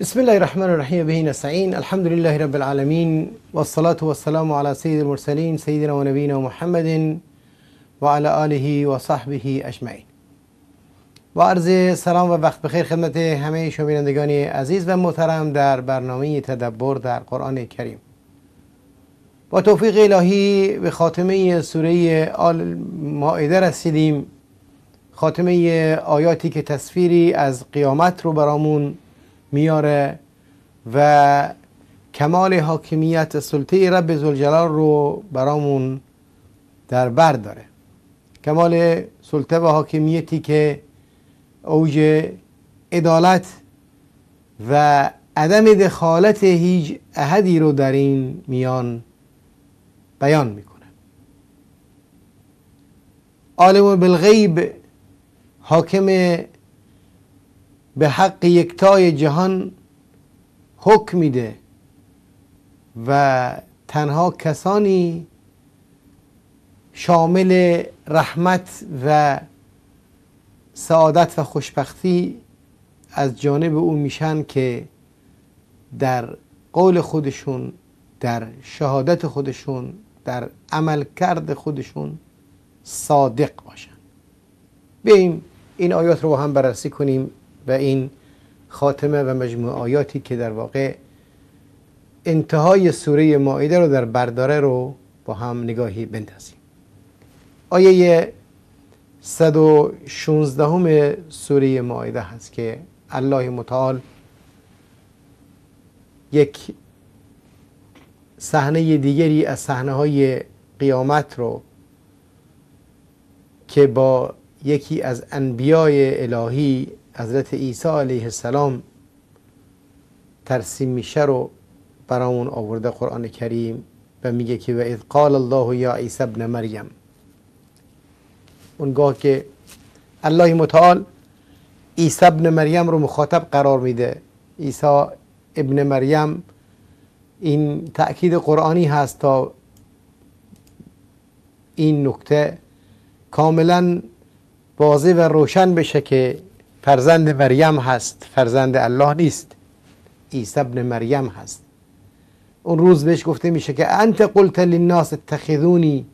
بسم الله الرحمن الرحیم به نستعین الحمد لله رب العالمین والصلاة والسلام على سید المرسلین سیدنا و محمد و آله و صحبه اجمعین با عرض سلام و وقت بخیر خدمت همه شنوندگان عزیز و محترم در برنامه تدبر در قرآن کریم با توفیق الهی به خاتمه سوره آل مائده رسیدیم خاتمه آیاتی که تصویری از قیامت رو برامون میاره و کمال حاکمیت سلطه رب زلجلال رو برامون در بر داره. کمال سلطه و حاکمیتی که اوج عدالت و عدم دخالت هیچ احدی رو در این میان بیان می‌کنه. عالم بالغیب حاکم به حق یکتای جهان حکم میده و تنها کسانی شامل رحمت و سعادت و خوشبختی از جانب او میشن که در قول خودشون در شهادت خودشون در عمل کرد خودشون صادق باشن. بیاییم این آیات رو هم بررسی کنیم. و این خاتمه و مجموع آیاتی که در واقع انتهای سوره مائده رو در برداره رو با هم نگاهی بندازیم. آیه 116 سوره مائده هست که الله متعال یک صحنه دیگری از صحنه های قیامت رو که با یکی از انبیای الهی حضرت عیسی علیه السلام ترسیم میشه رو برامون آورده قرآن کریم و میگه که و اذ قال الله یا عیسی ابن مریم. اونگاه که الله متعال عیسی ابن مریم رو مخاطب قرار میده. عیسی ابن مریم این تأکید قرآنی هست تا این نکته کاملا واضح و روشن بشه که فرزند مریم هست فرزند الله نیست. عیسی ابن مریم هست. اون روز بهش گفته میشه که انت قلت للناس اتخذونی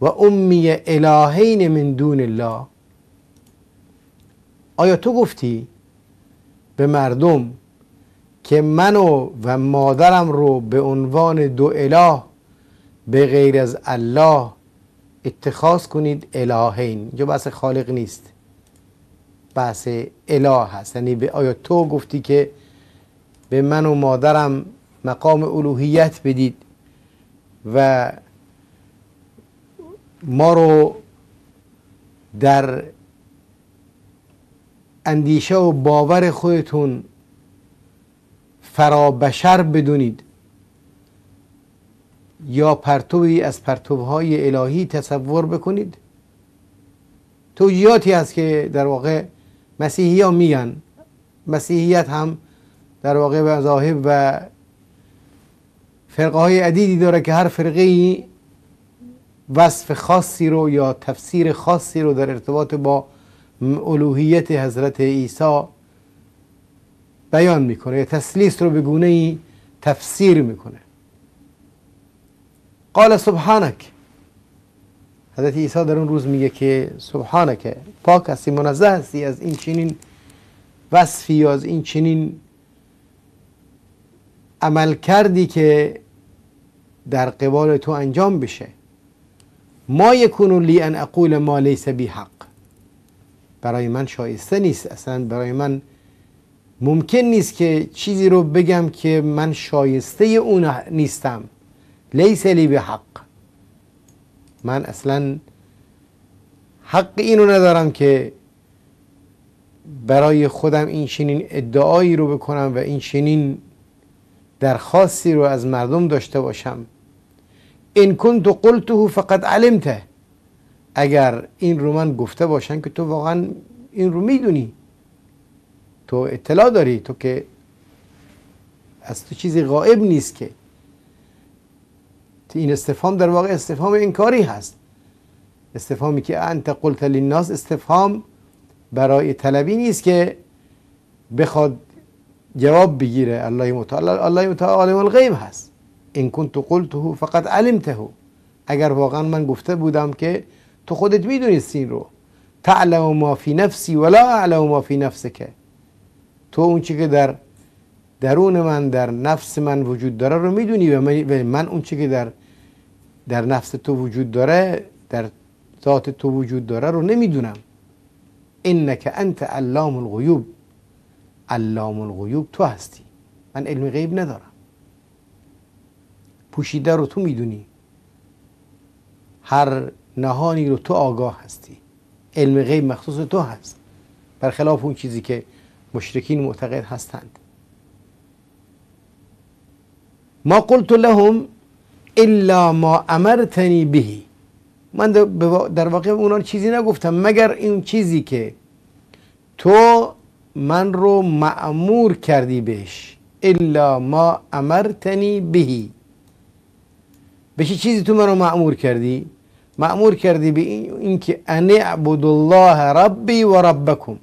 و امی الهین من دون الله. آیا تو گفتی به مردم که منو و مادرم رو به عنوان دو اله به غیر از الله اتخاذ کنید الهین؟ اینجا بحث خالق نیست. بحث اله هست. یعنی به آیا تو گفتی که به من و مادرم مقام الوهیت بدید و ما رو در اندیشه و باور خودتون فرابشر بدونید یا پرتوی از پرتوهای الهی تصور بکنید؟ توجیهاتی هست که در واقع مسیحی ها میگن مسیحیت هم در واقع مذاهب و فرقه های عدیدی داره که هر فرقه وصف خاصی رو یا تفسیر خاصی رو در ارتباط با الوهیت حضرت عیسی بیان می‌کنه. یا تسلیس رو به گونه ای تفسیر می‌کنه. قال سبحانک. حضرت عیسی در اون روز میگه که سبحانک پاک هستی منزه هستی از این چنین وصفی از این چنین عمل کردی که در قبال تو انجام بشه. ما یکون لی ان اقول ما لیس بی حق برای من شایسته نیست. اصلا برای من ممکن نیست که چیزی رو بگم که من شایسته اون نیستم. لیس لی به حق من اصلا حق اینو ندارم که برای خودم این چنین ادعایی رو بکنم و این چنین درخواستی رو از مردم داشته باشم. این کنت قلته فقط علمته. اگر این رو من گفته باشن که تو واقعا این رو می‌دونی. تو اطلاع داری. تو که از تو چیزی غائب نیست که. این استفهام در واقع استفهام انکاری هست. استفهامی که انت قلت للناس استفهام برای طلبی نیست که بخواد جواب بگیره. الله متعال الله متعال عالم الغیب هست. این کنت قلته فقط علمته. اگر واقعا من گفته بودم که تو خودت می‌دونستی این رو. تعلم ما فی نفسی ولا اعلم ما فی نفسک. تو اون که در درون من در نفس من وجود داره رو می‌دونی و من اون که در در نفس تو وجود داره در ذات تو وجود داره رو نمی‌دونم. انک انت علام الغیوب. علام الغیوب تو هستی. من علم غیب ندارم. پوشیده رو تو می‌دونی. هر نهانی رو تو آگاه هستی. علم غیب مخصوص تو هست. برخلاف اون چیزی که مشرکین معتقد هستند. ما قلت لهم الا ما امرتنی بهی من در واقع اونا چیزی نگفتم. مگر این چیزی که تو من رو معمور کردی بهش. الا ما امرتنی بهی به چه چیزی تو من رو معمور کردی؟ معمور کردی به اینکه ان اعبد الله ربی و ربکم.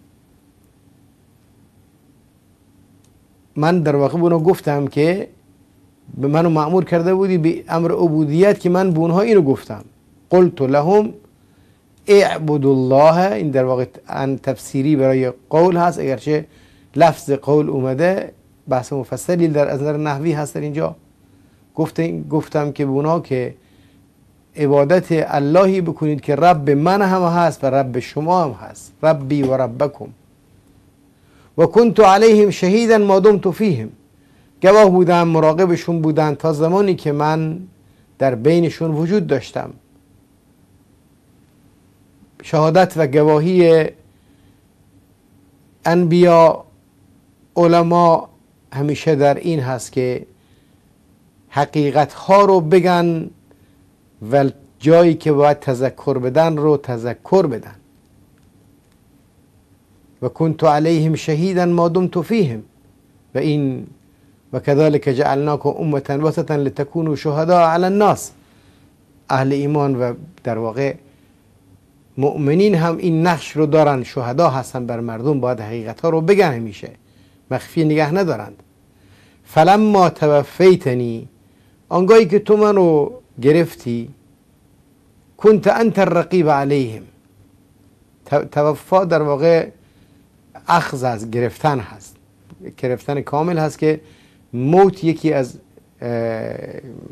من در واقع اونو گفتم که به منو معمور کرده بودی به امر عبودیت که من به اونها اینو گفتم. قلت لهم اعبد الله. این در واقع ان تفسیری برای قول هست. اگرچه لفظ قول اومده بحث مفصلی در از نظر نحوی هست در اینجا. گفتم که به اونها که عبادت اللهی بکنید که رب من هم هست و رب شما هم هست. ربی و ربکم. و کنت علیهم شهیدا ما دمت فیهم. گواه بودم مراقبشون بودن تا زمانی که من در بینشون وجود داشتم. شهادت و گواهی انبیا علما همیشه در این هست که حقیقت ها رو بگن و جایی که باید تذکر بدن رو تذکر بدن. و کنت علیهم شهیدا ما دمت فیهم. و این و كذلك جعلناكم امه وسطا لتكونوا شهداء على الناس. اهل ایمان و در واقع مؤمنین هم این نقش رو دارن. شهدا هستن بر مردم باید حقیقت ها رو بگن همیشه. مخفی نگه ندارند. فلما توفیتنی آنگاهی که تو منو گرفتی کنت انت الرقیب علیهم. توفا در واقع اخذ از گرفتن هست. گرفتن کامل هست که موت یکی از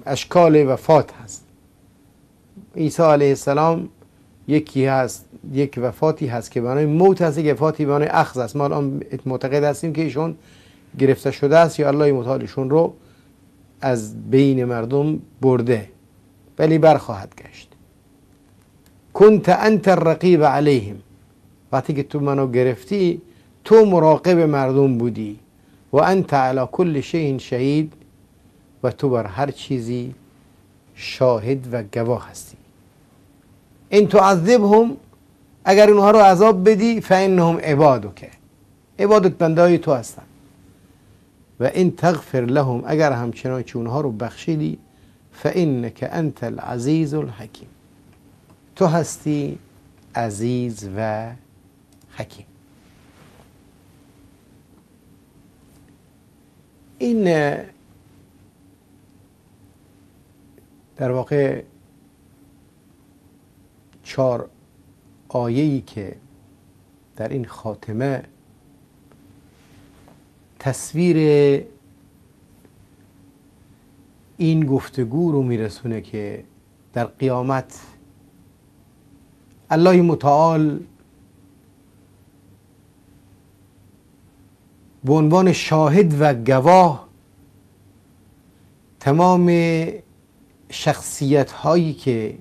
اشکال وفات هست. عیسی علیه السلام یکی هست یک وفاتی هست که برای موت هست یک وفاتی برای اخذ است ما الان معتقد هستیم که ایشون گرفته شده است یا الله متعال رو از بین مردم برده ولی برخواهد گشت. کنت انت الرقیب علیهم. وقتی که تو منو گرفتی تو مراقب مردم بودی. و انت على کل شیء شهید و تو بر هر چیزی شاهد و گواه هستی. این تعذبهم اگر اونها رو عذاب بدی فانهم عبادک. عبادت بنده تو هستن. و این تغفر لهم اگر همچنان که اونها رو بخشیدی فانک انت العزیز الحکیم. تو هستی عزیز و حکیم. این در واقع چهار آیه‌ای که در این خاتمه تصویر این گفتگو رو میرسونه که در قیامت الله متعال به عنوان شاهد و گواه تمام شخصیت هایی که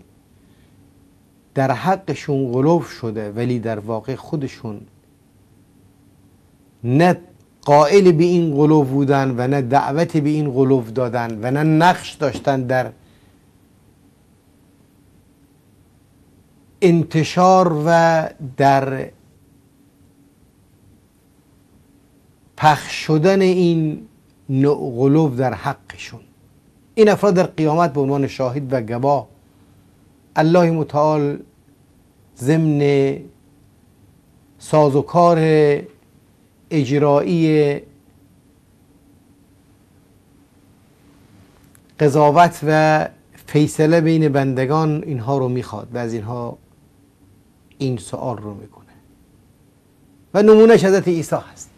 در حقشون غلوف شده ولی در واقع خودشون نه قائل به این غلوف بودن و نه دعوت به این غلوف دادن و نه نقش داشتن در انتشار و در پخش شدن این قلوب در حقشون. این افراد در قیامت به عنوان شاهد و گواه الله متعال ضمن سازوکار اجرایی قضاوت و فیصله بین بندگان اینها رو می‌خواد و از اینها این سوال رو می‌کنه. و نمونه حضرت عیسی هست.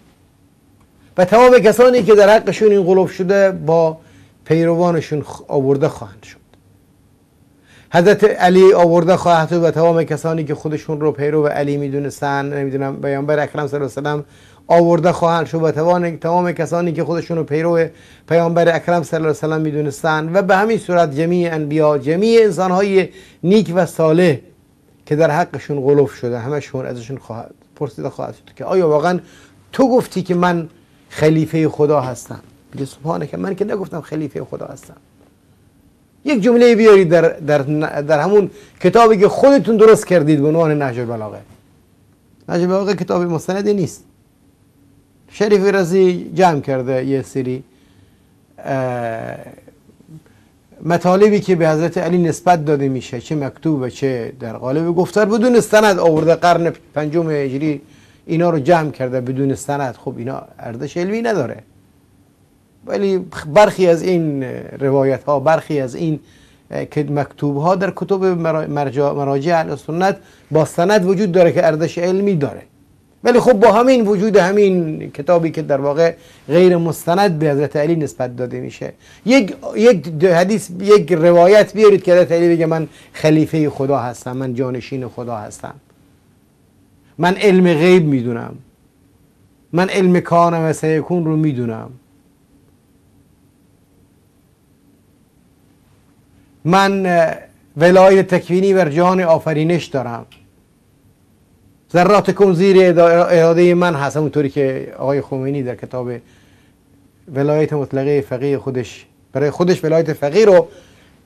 و تمام کسانی که در حقشون این غلوف شده با پیروانشون آورده خواهند شد. حضرت علی آورده خواهد و تمام کسانی که خودشون رو پیرو علی می‌دونستن نمی‌دونم بیانبر اکرم صلی الله علیه و آورده خواهند شد و تمام کسانی که خودشون رو پیرو پیامبر اکرم صلی الله علیه و می‌دونستن و به همین صورت جمیع انبیا جمیع انسان های نیک و صالح که در حقشون غلوف شده همشون ازشون خواهد پرسیده خواهد شد که آیا واقعا تو گفتی که من خلیفه خدا هستم. بگه سبحانه که من که نگفتم خلیفه خدا هستم. یک جمله بیارید در, در, در همون کتابی که خودتون درست کردید به عنوان نهج البلاغه. نهج البلاغه کتاب مستندی نیست. شریف رزی جمع کرده یه سری مطالبی که به حضرت علی نسبت داده میشه چه مکتوب و چه در قالب گفتار. بدون استند آورده قرن پنجم هجری اینا رو جمع کرده بدون استند خب اینا ارزش علمی نداره. ولی برخی از این روایت ها برخی از این مکتوب ها در کتب مراجع اهل سنت با سند وجود داره که ارزش علمی داره. ولی خب با همین وجود همین کتابی که در واقع غیر مستند به حضرت علی نسبت داده میشه. یک یک حدیث یک روایت بیارید که حضرت علی بگه من خلیفه خدا هستم من جانشین خدا هستم. من علم غیب می‌دونم. من علم کان و سیکون رو می‌دونم. من ولایت تکوینی بر جهان آفرینش دارم. ذرات کن زیر اراده من هست. همونطوری که آقای خمینی در کتاب ولایت مطلقه فقیه خودش برای خودش ولایت فقیه رو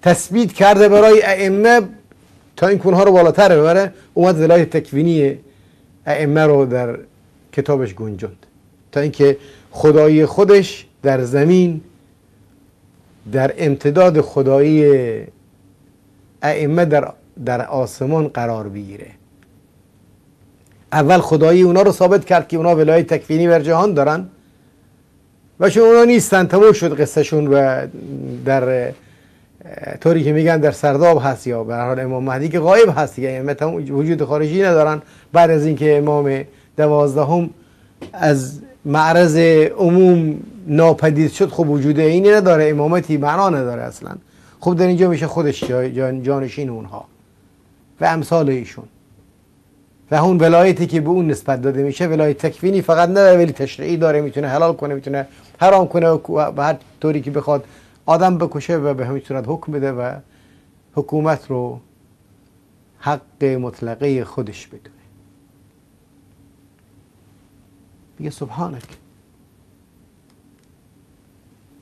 تثبیت کرده برای ائمه تا این کنها رو بالاتر ببره اومد ولایت تکوینی ائمه رو در کتابش گنجند تا اینکه خدایی خودش در زمین در امتداد خدایی ائمه در در آسمان قرار بگیره. اول خدایی اونا رو ثابت کرد که اونا ولایت تکفینی بر جهان دارن. و چون اونا نیستن. تموم شد قصهشون و در طوری که میگن در سرداب هست یا به حال امام مهدی که غایب هست دیگه. وجود خارجی ندارن. بعد از اینکه امام دوازدهم از معرض عموم ناپدید شد خب وجود اینی نداره. امامتی معنا نداره اصلا. خب در اینجا میشه خودش جانشین اونها و امثال ایشون. و اون ولایتی که به اون نسبت داده میشه ولایت تکوینی فقط نداره ولی تشریعی داره می‌تونه حلال کنه می‌تونه حرام کنه و هر طوری که بخواد آدم بکشه و به همین صورت حکم بده و حکومت رو حق مطلقه خودش بدونه. میگه سبحانك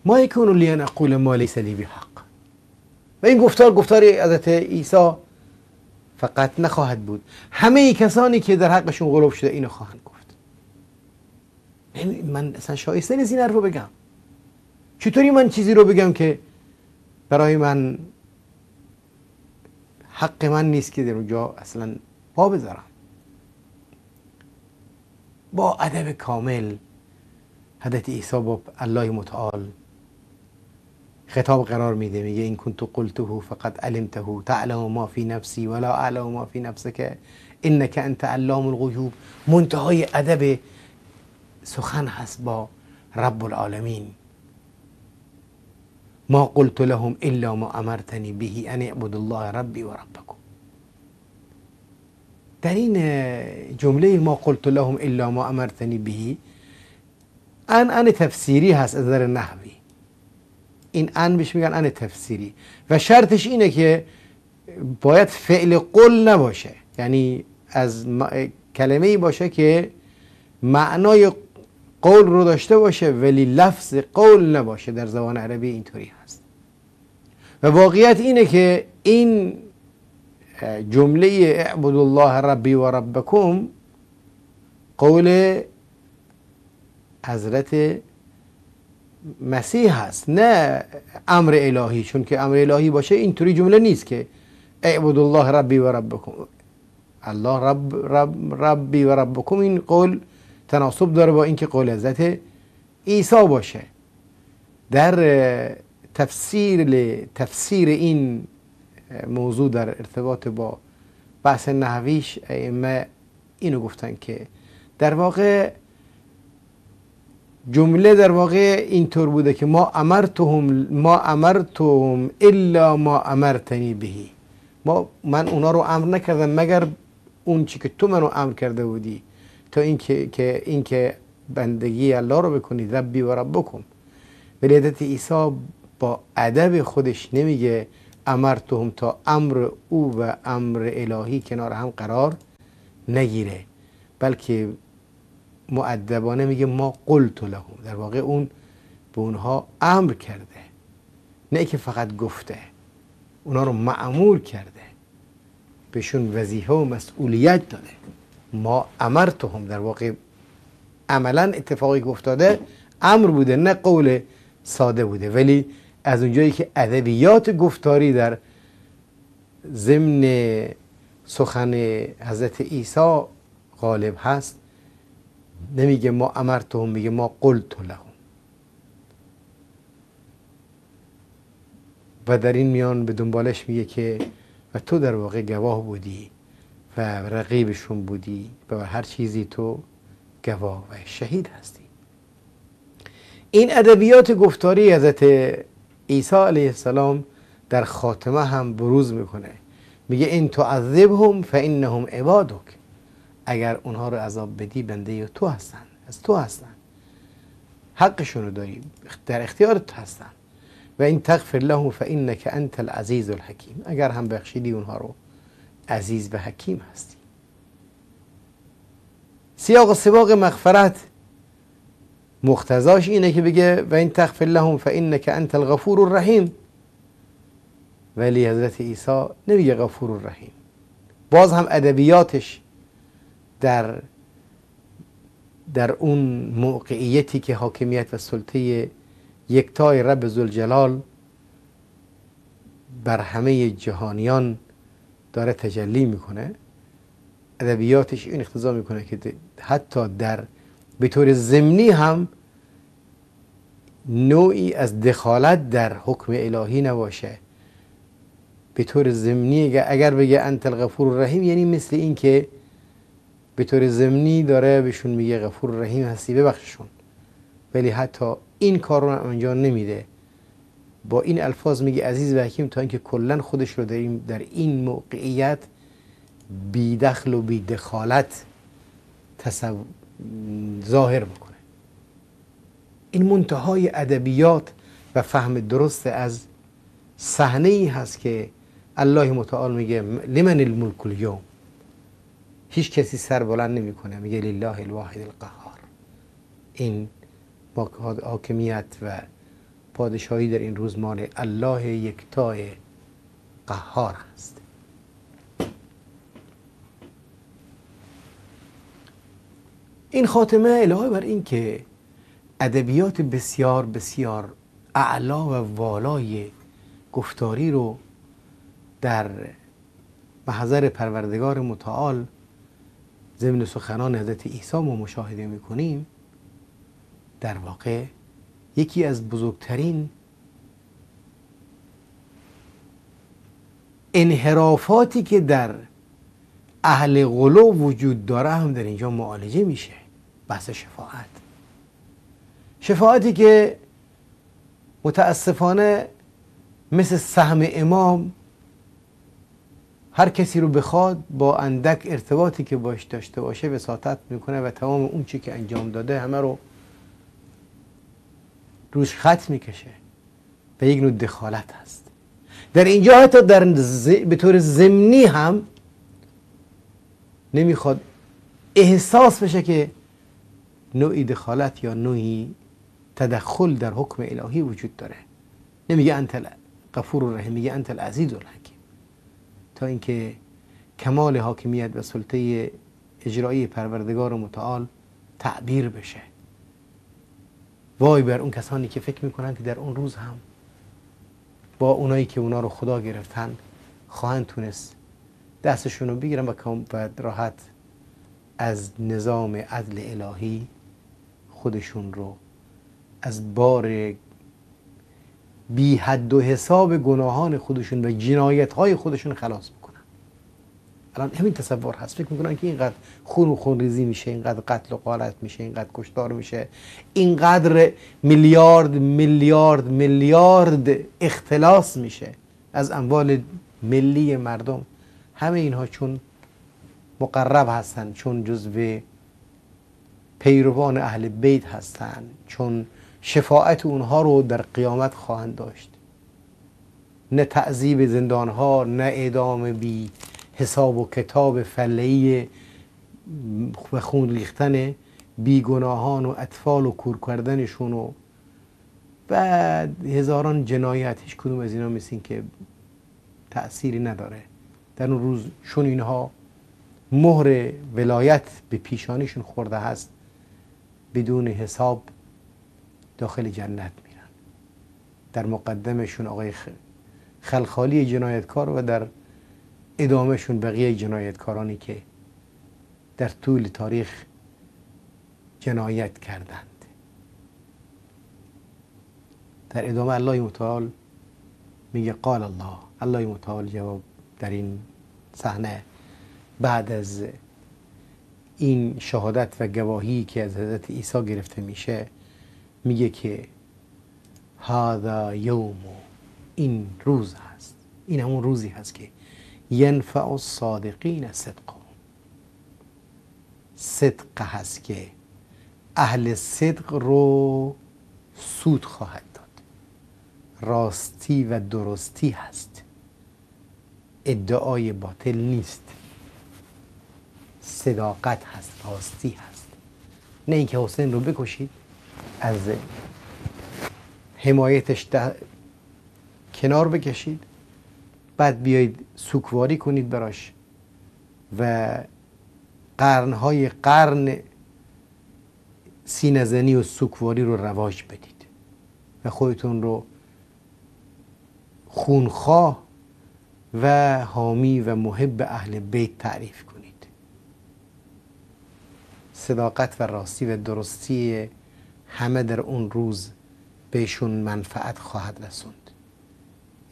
ما یکون لی ان اقول ما لیس لی بحق. و این گفتار گفتار حضرت عیسی فقط نخواهد بود. همه کسانی که در حقشون غلوب شده اینو خواهند گفت. من اصلا شایسته نیست این رو بگم. چطوری من چیزی رو بگم که برای من حق من نیست که در اونجا اصلا پا بذارم؟ با ادب کامل حضرت عیسی با الله متعال خطاب قرار میده میگه این کنتو قلته فقط علمته تعلم ما فی نفسی ولا اعلم ما فی نفسك انك انت علام الغیوب. منتهای ادب سخن هست با رب العالمین. ما قلت لهم الا ما امرتنی به ان اعبد الله ربی و ربکم در این جمله ما قلت لهم الا ما امرتنی به. ان ان تفسیری هست از نظر نحوی. این ان بهش میگن ان تفسیری. و شرطش اینه که باید فعل قل نباشه. یعنی از کلمه ای باشه که معنای قول رو داشته باشه ولی لفظ قول نباشه. در زبان عربی اینطوری هست. و واقعیت اینه که این جمله اعبد الله ربی و ربکم قول حضرت مسیح هست نه امر الهی. چون که امر الهی باشه اینطوری جمله نیست که اعبد الله ربی و ربکم. الله رب, رب ربی و ربکم این قول تناسب داره با اینکه قول حضرت عیسی باشه. در تفسیر تفسیر این موضوع در ارتباط با بحث نحویش ائمه اینو گفتن که در واقع جمله در واقع اینطور بوده که ما امرتهم ما امرتهم الا ما امرتنی بهی ما من اونا رو امر نکردم مگر اون چی که تو منو امر کرده بودی؟ تا اینکه که اینکه بندگی الله رو بکنید ربی و ربکم. ولادت عیسی با ادب خودش نمیگه امرتهم تا امر او و امر الهی کنار هم قرار نگیره. بلکه معدبانه میگه ما قلت لهم. در واقع اون به اونها امر کرده. نه که فقط گفته. اونا رو معمول کرده. بهشون وظیفه و مسئولیت داده. ما امرتهم. در واقع عملا اتفاقی که افتاده امر بوده نه قول ساده بوده. ولی از اونجایی که ادبیات گفتاری در ضمن سخن حضرت عیسی غالب هست نمیگه ما امرتهم میگه ما قلت لهم. و در این میان به دنبالش میگه که و تو در واقع گواه بودی. و رقیبشون بودی و هر چیزی تو گواه و شهید هستی. این ادبیات گفتاری حضرت عیسی علیه السلام در خاتمه هم بروز می‌کنه. میگه این تعذبهم فانهم عبادک. اگر اونها رو عذاب بدی بنده تو هستن. از تو هستن. حقشون رو داری. در اختیار تو هستن. و این تغفر لهم فانک انت العزیز الحکیم. اگر هم بخشیدی اونها رو عزیز و حکیم هستی. سیاق و سباق مغفرت مختزاش اینه که بگه و این تغفر لهم فانک انت الغفور الرحیم. ولی حضرت عیسی نمیگه غفور الرحیم. باز هم ادبیاتش در در اون موقعیتی که حاکمیت و سلطه یکتای رب زلجلال بر همه جهانیان داره تجلی می‌کنه ادبیاتش این اختضا می‌کنه که حتی در به طور ضمنی هم نوعی از دخالت در حکم الهی نباشه. به طور ضمنی اگر بگه انت الغفور الرحیم یعنی مثل این که به طور ضمنی داره بهشون میگه غفور رحیم هستی ببخششون. ولی حتی این کار رو انجام نمیده. با این الفاظ میگه عزیز و حکیم تا اینکه کلا خودش رو داریم در این موقعیت بی دخل و بی دخالت ظاهر می‌کنه. این منتهای ادبیات و فهم درست از صحنه ای هست که الله متعال میگه لمن الملک اليوم. هیچ کسی سر بلند نمی‌کنه. میگه لله الواحد القهار. این با حاکمیت و پادشاهی در این روز مال الله یکتای قهار هست این خاتمه الهی بر این که ادبیات بسیار بسیار اعلا و والای گفتاری رو در محضر پروردگار متعال ضمن سخنان حضرت عیسی ما مشاهده می‌کنیم در واقع یکی از بزرگترین انحرافاتی که در اهل غلو وجود داره هم در اینجا معالجه میشه. بحث شفاعت. شفاعتی که متاسفانه مثل سهم امام هر کسی رو بخواد با اندک ارتباطی که باش داشته باشه وساطت می‌کنه و تمام اون چی که انجام داده همه رو روش خط می‌کشه. و یک نوع دخالت هست. در اینجا حتی در به طور ضمنی هم نمی‌خواد احساس بشه که نوعی دخالت یا نوعی تدخل در حکم الهی وجود داره. نمیگه انت غفور الرحیم میگه انت العزیز الحکیم. تا اینکه کمال حاکمیت و سلطه اجرایی پروردگار متعال تعبیر بشه. وای بر اون کسانی که فکر می‌کنن که در اون روز هم با اونایی که اونا رو خدا گرفتن خواهند تونست دستشون رو بگیرن و راحت از نظام عدل الهی خودشون رو از بار بی حد و حساب گناهان خودشون و جنایت های خودشون خلاص الان همین تصور هست. فکر می‌کنن که اینقدر خون و خون ریزی میشه اینقدر قتل و قارت میشه اینقدر کشتار میشه. اینقدر میلیارد میلیارد میلیارد اختلاس میشه از اموال ملی مردم. همه اینها چون مقرب هستند چون جزو پیروان اهل بیت هستند چون شفاعت اونها رو در قیامت خواهند داشت. نه تعذیب زندان ها نه اعدام بی حساب و کتاب فلهی و خون ریختن بیگناهان و اطفال و کور کردنشون و بعد هزاران جنایت هیچ کدوم از اینا مثل که تأثیری نداره. در اون روز چون اینها مهر ولایت به پیشانیشون خورده هست بدون حساب داخل جنت میرن. در مقدمشون آقای خلخالی جنایتکار و در ادامهشون بقیه جنایتکارانی که در طول تاریخ جنایت کردند. در ادامه الله متعال میگه قال الله. الله متعال جواب در این صحنه بعد از این شهادت و گواهی که از حضرت عیسی گرفته میشه میگه که هذا یوم این روز هست. این همون روزی هست که ینفع الصادقین صدق صدق هست که اهل صدق رو سود خواهد داد. راستی و درستی هست. ادعای باطل نیست. صداقت هست راستی هست. نه اینکه حسین رو بکشید از حمایتش کنار بکشید. بعد بیایید سوکواری کنید براش و قرنهای قرن سینزنی و سوکواری رو رواج بدید و خودتون رو خونخواه و حامی و محب اهل بیت تعریف کنید. صداقت و راستی و درستی همه در اون روز بهشون منفعت خواهد رسوند.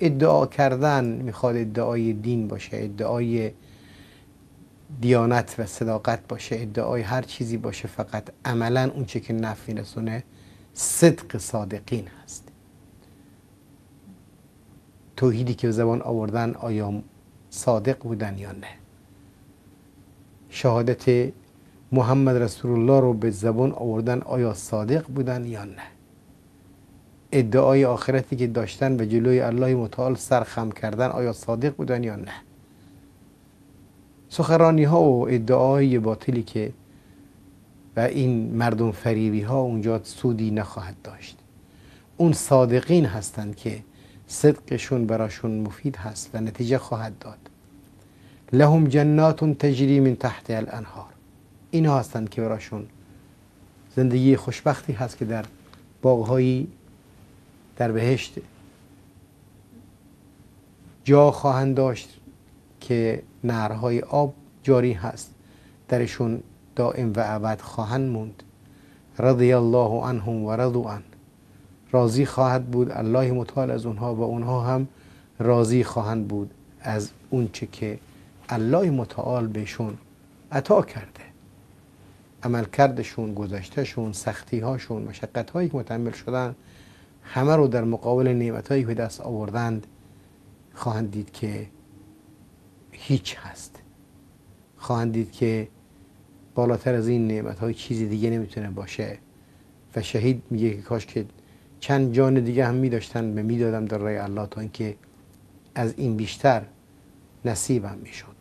ادعا کردن می‌خواد ادعای دین باشه ادعای دیانت و صداقت باشه ادعای هر چیزی باشه فقط عملا اون چه که نفی رسونه صدق صادقین هست. توحیدی که زبان آوردن آیا صادق بودن یا نه؟ شهادت محمد رسول الله رو به زبان آوردن آیا صادق بودن یا نه؟ ادعای آخرتی که داشتن و جلوی الله متعال سرخم کردن آیا صادق بودن یا نه؟ سخرانی ها و ادعای باطلی که و این مردم فریبی ها اونجا سودی نخواهد داشت. اون صادقین هستند که صدقشون براشون مفید هست و نتیجه خواهد داد. لهم جنات تجری من تحت الانهار. اینا هستند که براشون زندگی خوشبختی هست که در باغهایی در بهشت جا خواهند داشت که نهرهای آب جاری هست. درشون دائم و ابد خواهند موند. رضی الله عنهم و رضو عن. راضی خواهد بود. الله متعال از اونها و اونها هم راضی خواهند بود از اونچه که الله متعال بهشون عطا کرده. عمل کردشون گذشتهشون سختی هاشون مشقت هایی که متحمل شدن همه رو در مقابل نعمت هایی که دست آوردند خواهند دید که هیچ هست. خواهند دید که بالاتر از این نعمت های چیزی دیگه نمی‌تونه باشه. و شهید میگه که کاش که چند جان دیگه هم میداشتن به می‌دادم در رای الله تا اینکه از این بیشتر نصیبم می‌شد.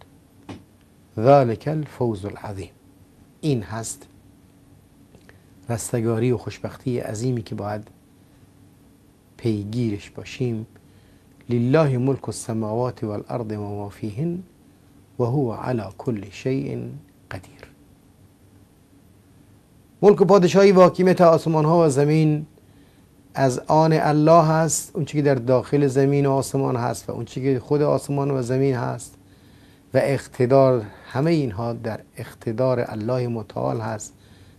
ذالک الفوز العظیم. این هست رستگاری و خوشبختی عظیمی که باید پیگیرش باشیم. لله ملک السماوات والارض وما فيهن وهو على كل شيء قدیر. ملک و پادشاهی و حاکمیت آسمان ها و زمین از آن الله هست اون که در داخل زمین و آسمان هست و اون که خود آسمان و زمین هست و اقتدار همه اینها در اقتدار الله متعال هست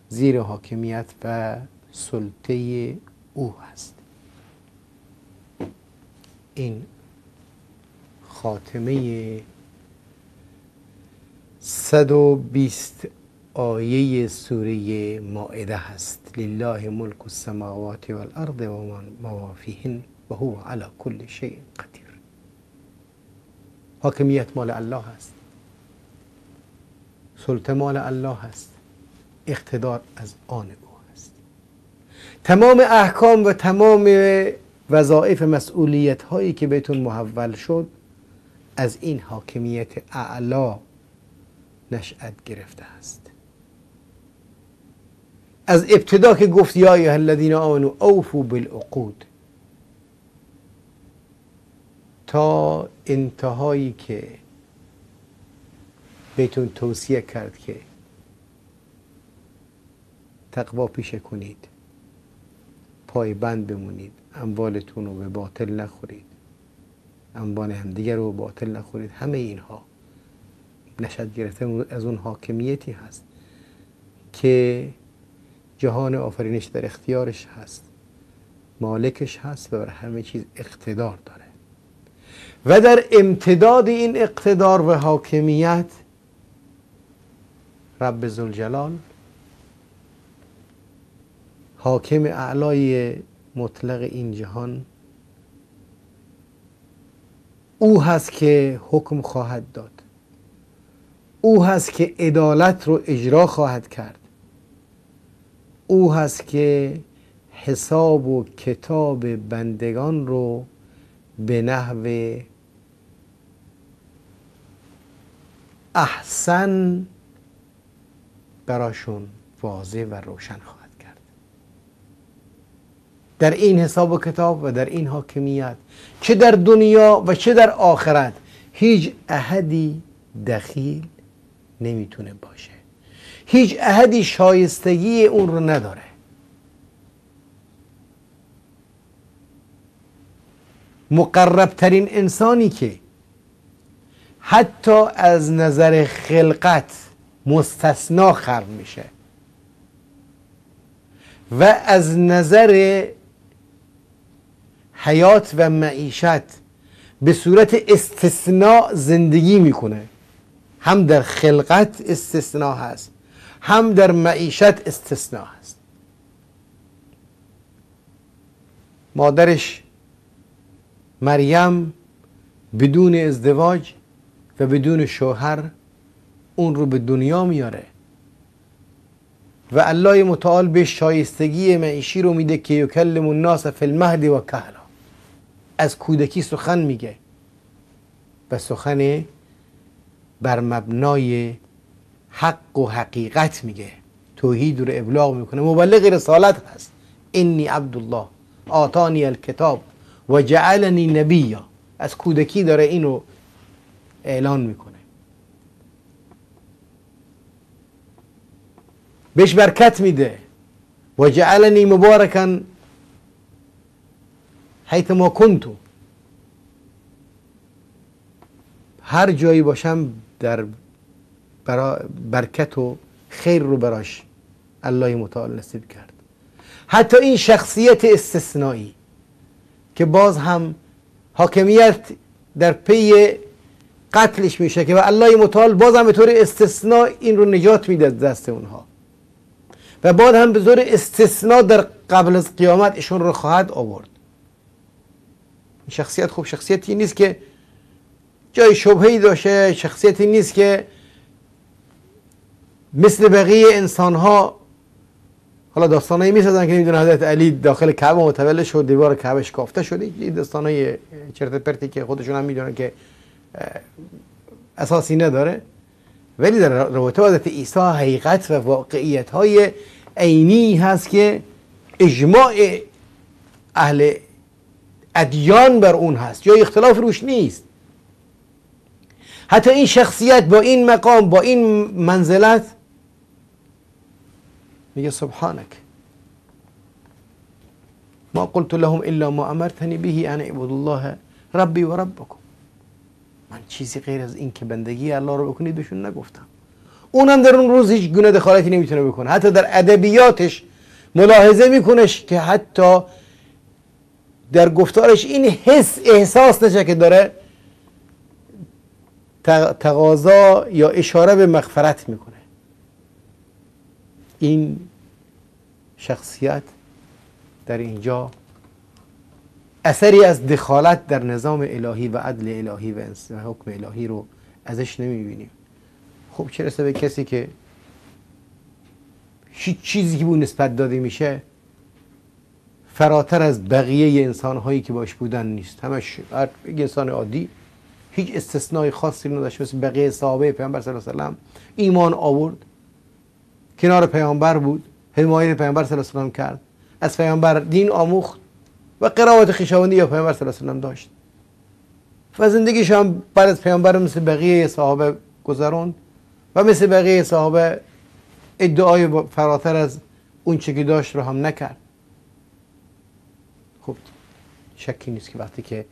زیر حاکمیت و سلطه او هست. این خاتمه 120 آیه سوره مائده هست. لله ملک السماوات والارض و ما فیهن و هو على كل شيء قدیر. حاکمیت مال الله هست. سلطه مال الله هست. اقتدار از آن او هست. تمام احکام و تمام وظایف مسئولیت هایی که بهتون محول شد از این حاکمیت اعلا نشأت گرفته است. از ابتدا که گفت یا ایها الذین آمنوا اوفوا بالعقود. تا انتهایی که بهتون توصیه کرد که تقوا پیشه کنید پایبند بمونید. اموالتون رو به باطل نخورید. اموال همدیگر رو به باطل نخورید. همه اینها نشد گرفته از اون حاکمیتی هست که جهان آفرینش در اختیارش هست. مالکش هست و بر همه چیز اقتدار داره. و در امتداد این اقتدار و حاکمیت رب زلجلال حاکم اعلای مطلق این جهان. او هست که حکم خواهد داد. او هست که عدالت رو اجرا خواهد کرد. او هست که حساب و کتاب بندگان رو به نحو احسن براشون واضح و روشن خواهد. در این حساب و کتاب و در این حاکمیت. چه در دنیا و چه در آخرت. هیچ احدی دخیل نمی‌تونه باشه. هیچ احدی شایستگی اون رو نداره. مقربترین انسانی که حتی از نظر خلقت مستثنا خلق میشه و از نظر حیات و معیشت به صورت استثناء زندگی می‌کنه. هم در خلقت استثناء هست هم در معیشت استثناء هست. مادرش مریم بدون ازدواج و بدون شوهر اون رو به دنیا میاره. و الله متعال به شایستگی معیشی رو میده که یکلم الناس فی المهد و کهلا. از کودکی سخن میگه و سخن بر مبنای حق و حقیقت میگه. توحید رو ابلاغ می‌کنه. مبلغ رسالت هست. انی عبدالله آتانی الکتاب و جعلنی نبیا. از کودکی داره اینو اعلان می‌کنه. بهش برکت میده. و جعلنی مبارکا حیث ما کنتو هر جایی باشم در برکت و خیر رو براش الله متعال نصیب کرد. حتی این شخصیت استثنایی که باز هم حاکمیت در پی قتلش میشه که و الله متعال باز هم به طور استثناء این رو نجات میده دست اونها. و بعد هم به طور استثناء در قبل از قیامت ایشون رو خواهد آورد. شخصیت خوب شخصیتی نیست که جای شبهی داشته شخصیتی نیست که مثل بقیه انسان ها حالا داستانایی می‌سازن که نمی‌دونه حضرت علی داخل کعبه متولد شد دیوار کعبه کافته شده. این داستانای چرت پرتی که خودشون هم می‌دونن که اساسی نداره. ولی در رابطه حضرت عیسی حقیقت و واقعیت های عینی هست که اجماع اهل ادیان بر اون هست یا اختلاف روش نیست. حتی این شخصیت با این مقام با این منزلت میگه سبحانك ما قلت لهم الا ما امرتني به ان اعبدوا الله ربي و ربكم من چیزی غیر از این که بندگی الله رو بکنید بهشون نگفتم. اونم در اون روز هیچ گونه دخالتی نمی‌تونه بکنه. حتی در ادبیاتش ملاحظه میکنش که حتی در گفتارش این حس احساس نشه که داره تقاضا یا اشاره به مغفرت می‌کنه. این شخصیت در اینجا اثری از دخالت در نظام الهی و عدل الهی و حکم الهی رو ازش نمی‌بینیم. خب چه رسه به کسی که هیچ چیزی که به نسبت داده میشه فراتر از بقیه انسان هایی که باش بودن نیست. همش هر انسان عادی هیچ استثنای خاصی نداشت. مثل بقیه صحابه پیامبر صلی الله علیه و ایمان آورد. کنار پیامبر بود. حمایت پیامبر صلی الله علیه و کرد. از پیامبر دین آموخت و قرابت خیشاوندی یا پیامبر صلی الله علیه و داشت. و زندگیش هم بعد از پیامبر مثل بقیه صحابه گذروند و مثل بقیه صحابه ادعای فراتر از اون چی که داشت رو هم نکرد. خب شکی نیست که وقتی که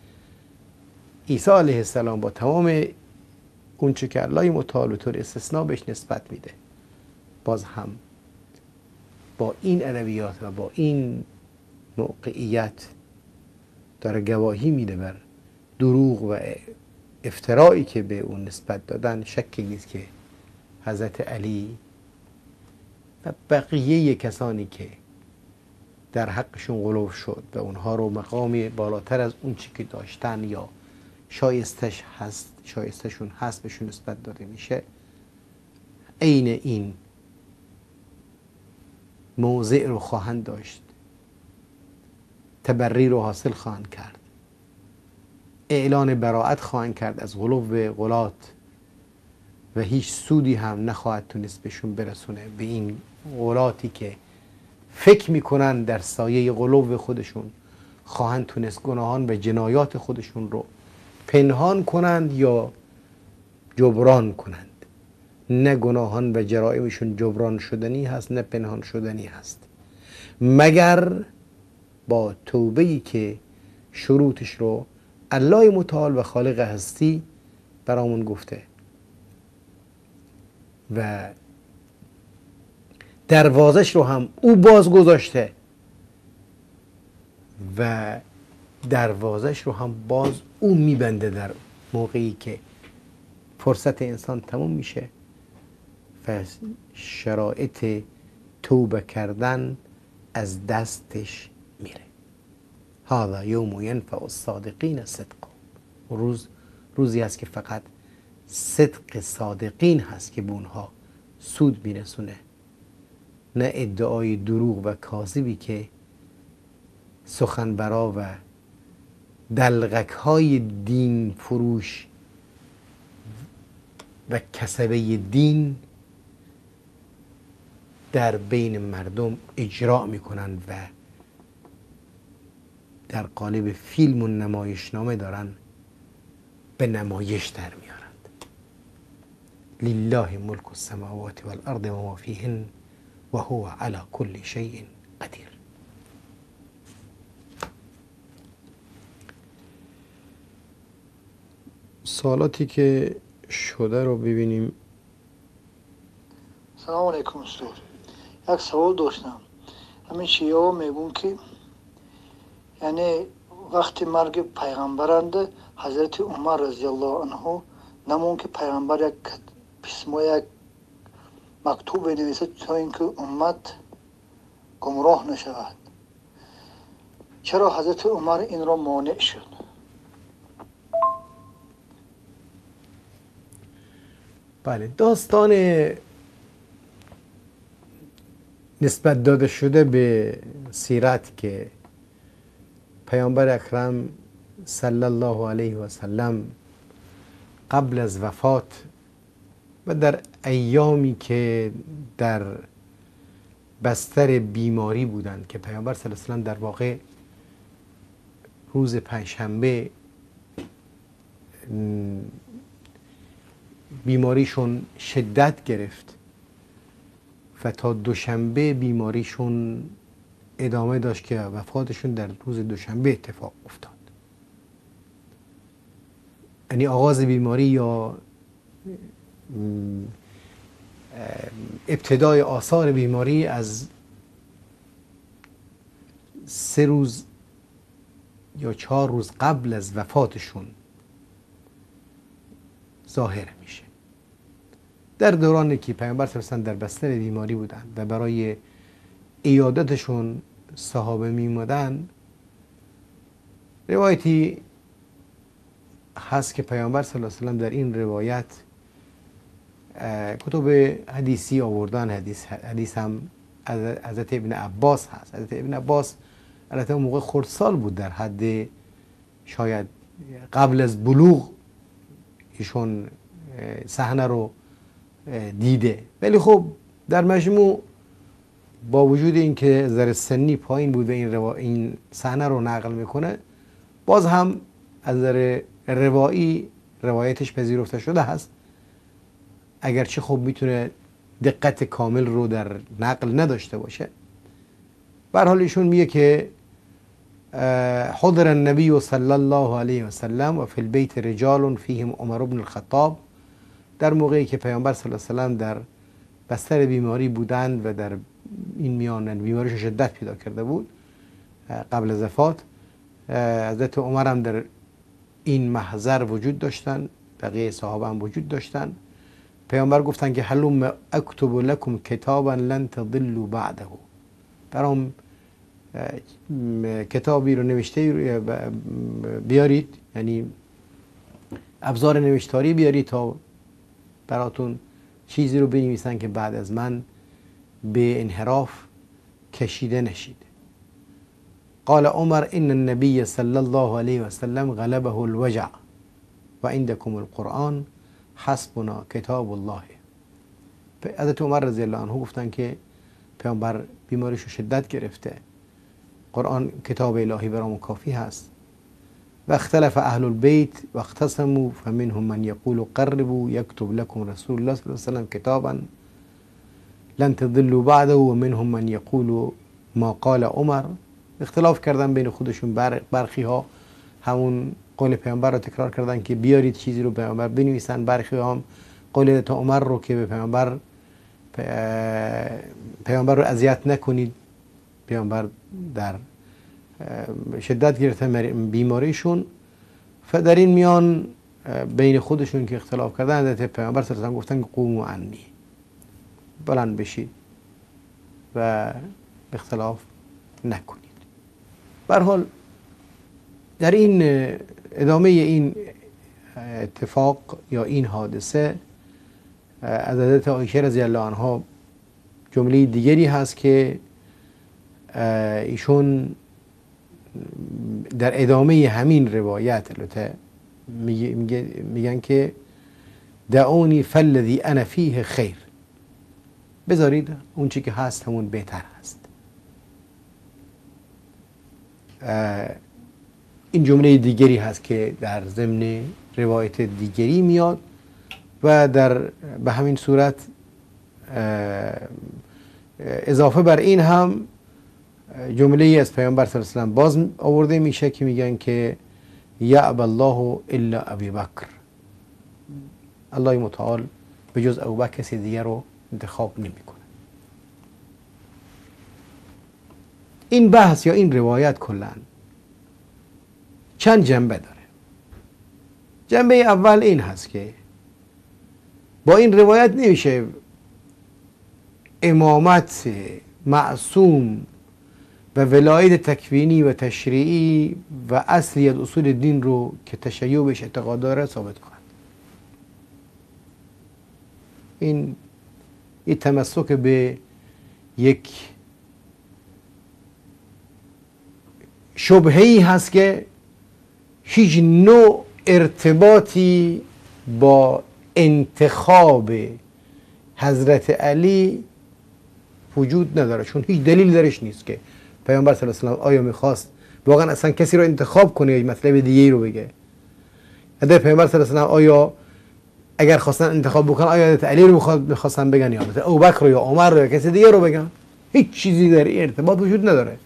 عیسی علیه السلام با تمام اون چی که الله متعال و طور استثناء بهش نسبت میده باز هم با این ادبیات و با این موقعیت داره گواهی میده بر دروغ و افترایی که به اون نسبت دادن. شکی نیست که حضرت علی و بقیه کسانی که در حقشون غلوف شد و اونها رو مقامی بالاتر از اون چی که داشتن یا شایستش هست شایستشون هست بهشون نسبت داده میشه. عین این موضع رو خواهند داشت. تبری رو حاصل خواهند کرد. اعلان براعت خواهند کرد از غلو غلات و هیچ سودی هم نخواهد تونست بهشون برسونه به این غلاتی که فکر می‌کنن در سایه غلو خودشون خواهند تونست گناهان و جنایات خودشون رو پنهان کنند یا جبران کنند. نه گناهان و جرائمشون جبران شدنی هست نه پنهان شدنی هست. مگر با توبه که شروطش رو الله متعال و خالق هستی برامون گفته؟ و دروازش رو هم او باز گذاشته و دروازش رو هم باز او میبنده در موقعی که فرصت انسان تموم میشه و شرایط توبه کردن از دستش میره. هذا یوم ینفع الصادقین صدق. روز روزی است که فقط صدق صادقین هست که به اونها سود میرسونه. نه ادعای دروغ و کاذبی که سخنبرا و دلغک های دین فروش و کسبه دین در بین مردم اجرا می‌کنند و در قالب فیلم و نمایشنامه دارن به نمایش در میارند. لله ملک السماوات والارض و ما فیهن. و هو على كل شيء قدیر سوالاتی که شده رو ببینیم. سلام علیکم استاد. یک سوال داشتم. همین شیعه میگون که یعنی وقتی مرگ پیغمبرند حضرت عمر رضی الله عنه نمون که پیغمبر یک پسما یک مکتوب بنویسد تا اینکه امت گمراه نشود. چرا حضرت عمر این را مانع شد؟ بله داستان نسبت داده شده به سیرت که پیامبر اکرم صلی الله علیه و سلم قبل از وفات و در ایامی که در بستر بیماری بودند که پیامبر صلی الله علیه و در واقع روز پنجشنبه بیماریشون شدت گرفت و تا دوشنبه بیماریشون ادامه داشت که وفاتشون در روز دوشنبه اتفاق افتاد. یعنی آغاز بیماری یا ابتدای آثار بیماری از سه روز یا چهار روز قبل از وفاتشون ظاهر میشه. در دورانی که پیامبر صلی در بستر بیماری بودن و برای ایادتشون صحابه میمدن روایتی هست که پیامبر صلی الله علیه و در این روایت کتب حدیثی آوردن. حدیث, حدیث هم حضرت ابن عباس هست. حضرت ابن عباس البته موقع خردسال بود در حد شاید قبل از بلوغ ایشون صحنه رو دیده. ولی خب در مجموع با وجود اینکه ذره سنی پایین بود و این, این صحنه رو نقل می‌کنه باز هم از نظر روایی روایتش پذیرفته شده هست. اگرچه خب می‌تونه دقت کامل رو در نقل نداشته باشه. بر حال ایشون میگه که حضر النبی صلی الله علیه و سلم و فی البیت رجال فیهم عمر بن الخطاب. در موقعی که پیامبر صلی الله علیه و سلم در بستر بیماری بودند و در این میان بیماریش شدت پیدا کرده بود قبل از وفات حضرت عمر هم در این محضر وجود داشتن بقیه صحابه هم وجود داشتن. پیامبر گفتن که حلوم اکتب لکم کتابا لن تضلوا بعده. برام کتابی رو نوشته بیارید. یعنی ابزار نوشتاری بیارید تا براتون چیزی رو بنویسن که بعد از من به انحراف کشیده نشید. قال عمر ان النبي صلى الله عليه وسلم غلبه الوجع و عندكم القرآن حسبنا کتاب الله. حضرت عمر رضی الله عنه گفتن که پیامبر بیماریش شدت گرفته. قرآن کتاب الهی برام کافی هست. و اختلف اهل البيت و اختصموا فمنهم من يقول قربوا يكتب لكم رسول الله صلى الله عليه وسلم كتابا لن تضلوا بعده ومنهم من يقول ما قال عمر. اختلاف کردن بین خودشون برخی ها همون قول پیامبر رو تکرار کردن که بیارید چیزی رو پیامبر بنویسن. برخی هم قول تا عمر رو که به پیامبر پیامبر رو اذیت نکنید. پیامبر در شدت گرفته بیماریشون. و در این میان بین خودشون که اختلاف کردن حضرت پیامبر صلی الله گفتن که قوم عنی بلند بشید و اختلاف نکنید. بر حال در این ادامه این اتفاق یا این حادثه از حضرت عایشه رضی الله عنها جمله دیگری هست که ایشون در ادامه همین روایت البته میگن که دعونی فلذی انا فیه خیر. بذارید اون چی که هست همون بهتر هست. این جمله دیگری هست که در ضمن روایت دیگری میاد و در به همین صورت اضافه بر این هم جمله از پیامبر صلی الله علیه و باز آورده میشه که میگن که یعب الله الا ابی بکر. الله متعال به جز ابوبکر کسی دیگر رو انتخاب نمی‌کنه. این بحث یا این روایت کلا چند جنبه داره؟ جنبه اول این هست که با این روایت نمیشه امامت معصوم و ولایت تکوینی و تشریعی و اصلی از اصول دین رو که تشیع بهش اعتقاد داره ثابت کنند این این تمسک به یک شبهی هست که هیچ نوع ارتباطی با انتخاب حضرت علی وجود نداره چون هیچ دلیل درش نیست که پیامبر صلی الله علیه و آیا می‌خواست واقعا اصلا کسی رو انتخاب کنه یا مطلب دیگه رو بگه. اگر پیامبر صلی الله علیه و آیا اگر خواستن انتخاب بکنن آیا حضرت علی رو می‌خواستن بگن یا حضرت ابوبکر یا عمر رو یا کسی دیگه رو بگن؟ هیچ چیزی در ارتباط وجود نداره.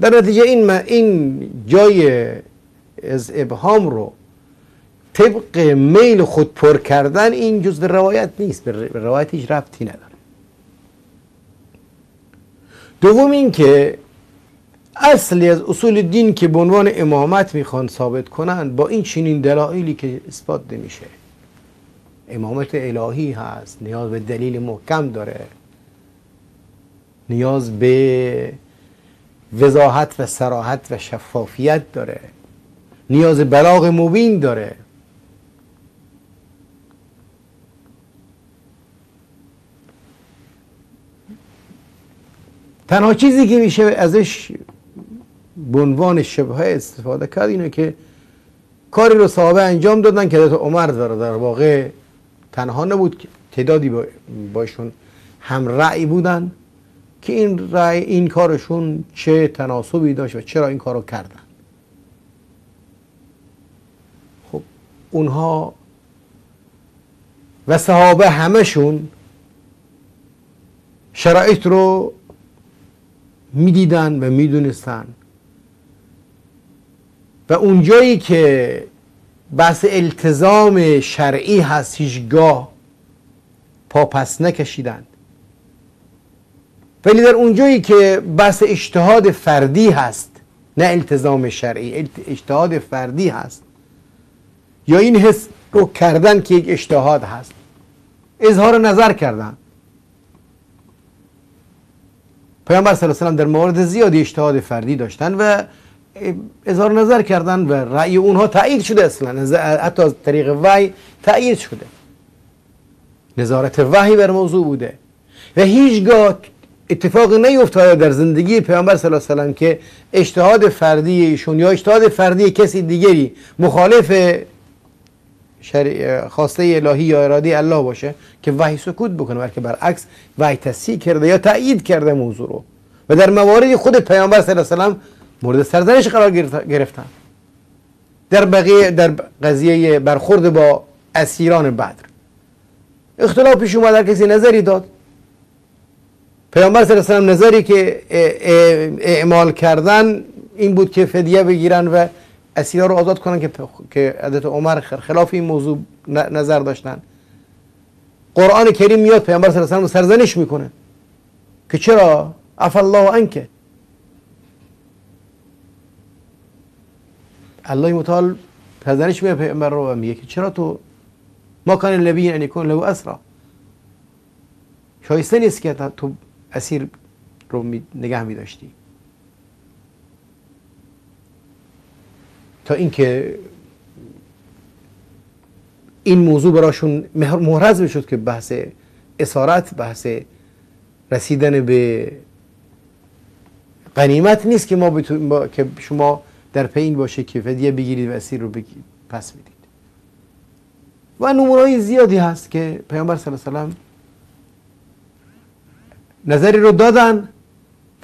در نتیجه این این جای از ابهام رو طبق میل خود پر کردن این جز روایت نیست. به روایت هیچ ربطی نداره. دوم این که اصلی از اصول دین که به عنوان امامت می‌خوان ثابت کنند با این چنین دلایلی که اثبات نمیشه. امامت الهی هست نیاز به دلیل محکم داره. نیاز به وضاحت و سراحت و شفافیت داره. نیاز بلاغ مبین داره. تنها چیزی که میشه ازش به عنوان شبه استفاده کرد اینه که کاری رو صحابه انجام دادن که حضرت عمر داره در واقع تنها نبود تعدادی باشون هم رأی بودن که این رأی این کارشون چه تناسبی داشت و چرا این کارو کردن. اونها و صحابه همشون شرایط رو می‌دیدن و می‌دونستن. و اونجایی که بحث التزام شرعی هست هیچگاه پاپس نکشیدند ولی در اونجایی که بحث اجتهاد فردی هست نه التزام شرعی اجتهاد فردی هست. یا این حس رو کردن که یک اجتهاد هست. اظهار نظر کردن. پیامبر صلی الله علیه و در مورد زیادی اجتهاد فردی داشتن و اظهار نظر کردن و رأی اونها تایید شده اصلا. حتی از طریق وحی تایید شده. نظارت وحی بر موضوع بوده. و هیچگاه اتفاق نیفتاده در زندگی پیامبر صلی الله علیه و که اجتهاد فردی ایشون یا اجتهاد فردی کسی دیگری مخالف خواسته الهی یا اراده الله باشه که وحی سکوت بکنه بلکه برعکس وحی تصحیح کرده یا تایید کرده موضوع رو. و در مواردی خود پیامبر صلی الله علیه و مورد سرزنش قرار گرفتن. در بقیه در قضیه برخورد با اسیران بدر. اختلاف پیش اومد کسی نظری داد. پیامبر صلی الله علیه و نظری که اعمال کردن این بود که فدیه بگیرن و اسیرا رو آزاد کنن که که حضرت عمر خلاف این موضوع نظر داشتن. قرآن کریم میاد پیامبر صلی الله علیه و سرزنش می‌کنه. که چرا؟ عف الله عنک. الله متعال سرزنش می‌کنه پیامبر رو میگه که چرا تو؟ ما کان النبی ان یکون له اسرا. شایسته نیست که تو اسیر رو نگه میداشتی. تا اینکه این موضوع براشون محرز می‌شد که بحث اسارت بحث رسیدن به غنیمت نیست که ما, که شما در پین باشه که فدیه بگیرید و اسیر رو بگیرید پس می‌دید و نمونه زیادی هست که پیامبر صلی الله علیه و نظری رو دادن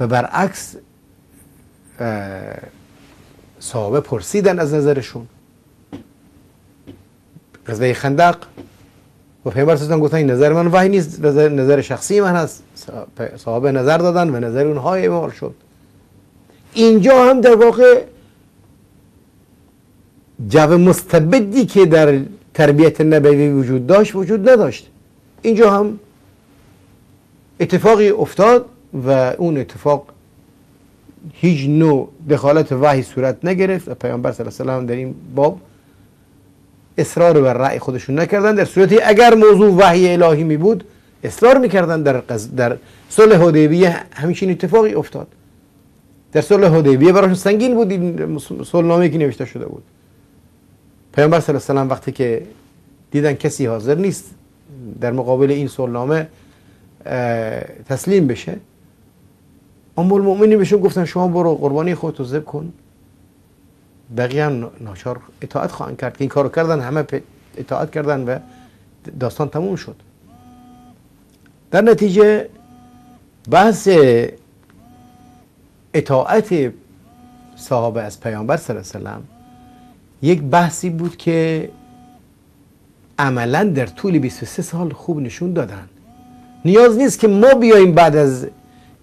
و برعکس صحابه پرسیدن از نظرشون. غزوه خندق و پیامبر صلی گفتن نظر من وحی نیست نظر, نظر شخصی من هست. صحابه نظر دادن و نظر اونها اعمال شد. اینجا هم در واقع جو مستبدی که در تربیت نبوی وجود داشت وجود نداشت. اینجا هم اتفاقی افتاد و اون اتفاق هیچ نوع دخالت وحی صورت نگرفت و پیامبر صلی الله علیه و در این باب اصرار بر رأی خودشون نکردن. در صورتی اگر موضوع وحی الهی می بود اصرار می‌کردن در قز... در صلح حدیبیه. همیشه اتفاقی افتاد. در صلح حدیبیه براشون سنگین بود این صلحنامه که نوشته شده بود. پیامبر صلی الله علیه و وقتی که دیدن کسی حاضر نیست در مقابل این صلحنامه تسلیم بشه ام المؤمنین بهشون گفتن شما برو قربانی خودتو ذبح کن. بقیه هم ناچار اطاعت خواهند کرد که این کارو کردن همه اطاعت کردن و داستان تموم شد. در نتیجه بحث اطاعت صحابه از پیامبر صلی الله علیه یک بحثی بود که عملا در طول 23 سال خوب نشون دادن. نیاز نیست که ما بیایم بعد از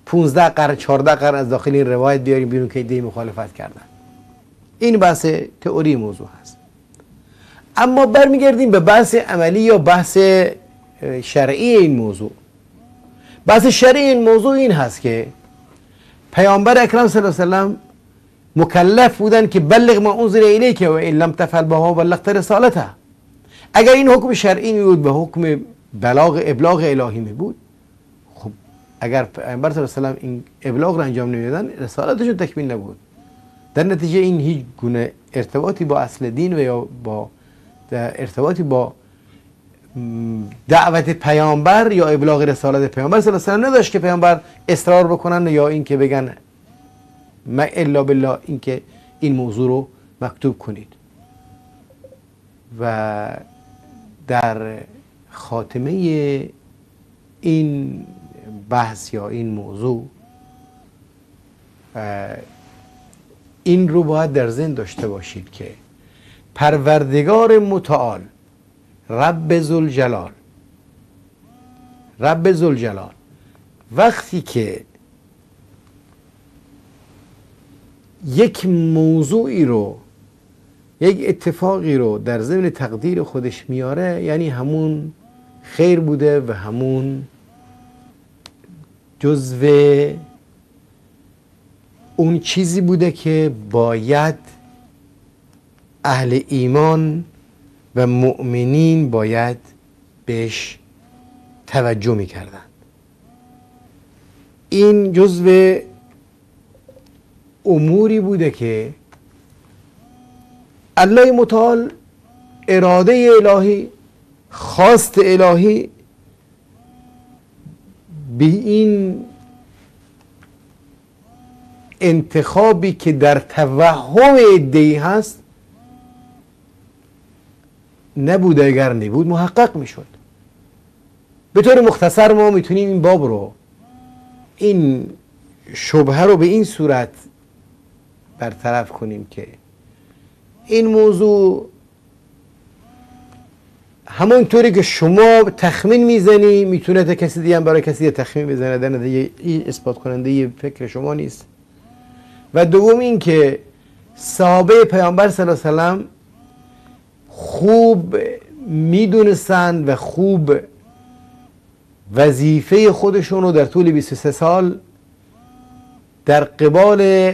15 قرن 14 قرن از داخل این روایت بیاریم بیرون که ایده مخالفت کردن. این بحث تئوری موضوع هست. اما برمیگردیم به بحث عملی یا بحث شرعی این موضوع. بحث شرعی این موضوع این هست که پیامبر اکرم صلی الله علیه وسلم مکلف بودن که بلغ ما انزل الیک و این لم تفعل بها بلغت رسالته. اگر این حکم شرعی می بود به حکم بلاغ ابلاغ الهی می بود اگر پیامبر صلی الله علیه وسلم این ابلاغ را انجام نمی‌دادن رسالتشون تکمیل نبود. در نتیجه این هیچ گونه ارتباطی با اصل دین و یا با ارتباطی با دعوت پیامبر یا ابلاغ رسالت پیامبر صلی الله علیه وسلم نداشت که پیامبر اصرار بکنن یا اینکه بگن ما الا بالله اینکه این موضوع رو مکتوب کنید. و در خاتمه این بحث یا این موضوع این رو باید در ذهن داشته باشید که پروردگار متعال رب زلجلال رب زلجلال وقتی که یک موضوعی رو یک اتفاقی رو در ضمن تقدیر خودش میاره یعنی همون خیر بوده و همون جزو اون چیزی بوده که باید اهل ایمان و مؤمنین باید بهش توجه می‌کردن این جزو اموری بوده که الله متعال اراده الهی خواست الهی به این انتخابی که در توهم ادهی هست نبوده اگر نبود محقق می‌شد. به طور مختصر ما می‌تونیم این باب رو این شبهه رو به این صورت برطرف کنیم که این موضوع همونطوری که شما تخمین می‌زنی می‌تونه کسی دیگه برای کسی تخمین بزنه. در نتیجه این اثبات کننده فکر شما نیست. و دوم این که صحابه پیامبر صلی الله علیه وسلم خوب می‌دونستند و خوب وظیفه خودشون رو در طول 23 سال در قبال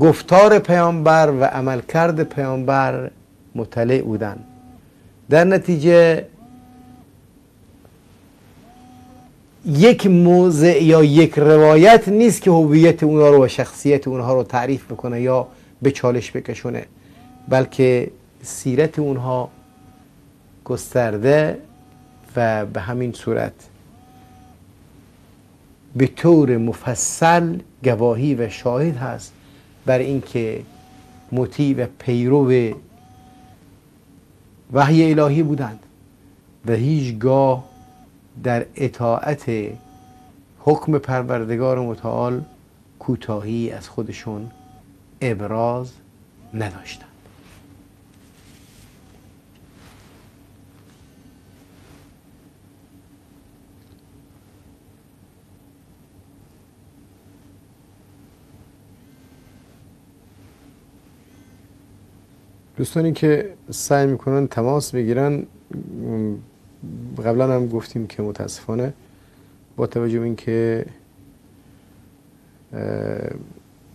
گفتار پیامبر و عملکرد پیامبر مطلع بودن در نتیجه یک موضع یا یک روایت نیست که هویت اونها رو و شخصیت اونها رو تعریف بکنه یا به چالش بکشونه بلکه سیرت اونها گسترده و به همین صورت به طور مفصل گواهی و شاهد هست بر اینکه مطیع و پیرو وحی الهی بودند و هیچگاه در اطاعت حکم پروردگار متعال کوتاهی از خودشون ابراز نداشتند. دوستانی که سعی می‌کنن تماس بگیرن قبلا هم گفتیم که متاسفانه با توجه به اینکه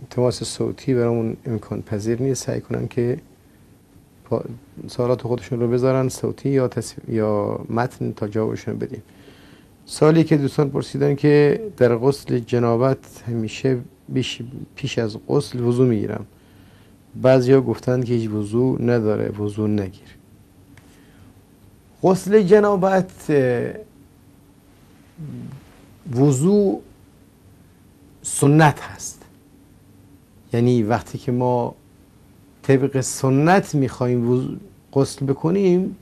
تماس صوتی برامون امکان پذیر نیست سعی کنن که سوالات خودشون رو بذارن صوتی یا, یا متن تا جوابشون بدیم. سالی که دوستان پرسیدن که در غسل جنابت همیشه پیش از غسل وضو می‌گیرم. بعضی ها گفتن که هیچ وضوع نداره وضوع نگیر. غسل جنابت وضوع سنت هست. یعنی وقتی که ما طبق سنت می‌خوایم غسل بکنیم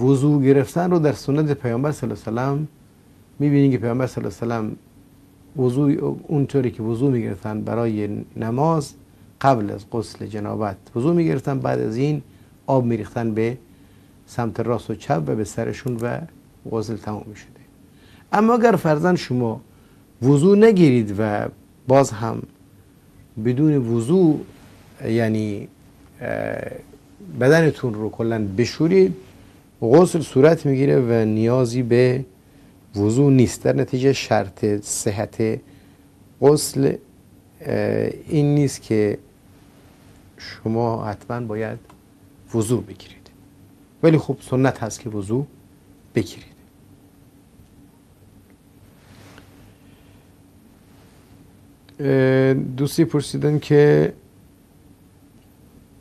وضوع گرفتن رو در سنت پیامبر صلی الله علیه وسلم می‌بینیم که پیامبر صلی الله علیه وسلم وضوع اونطوری که وضوع می‌گرفتن برای نماز قبل از غسل جنابت وضو می‌گرفتن بعد از این آب میریختن به سمت راست و چپ و به سرشون و غسل تمام می‌شده. اما اگر فرزن شما وضو نگیرید و باز هم بدون وضو یعنی بدنتون رو کلا بشورید غسل صورت می‌گیره و نیازی به وضو نیست. در نتیجه شرط صحت غسل این نیست که شما حتما باید وضوع بگیرید. ولی خب سنت هست که وضوع بگیرید. دوستی پرسیدن که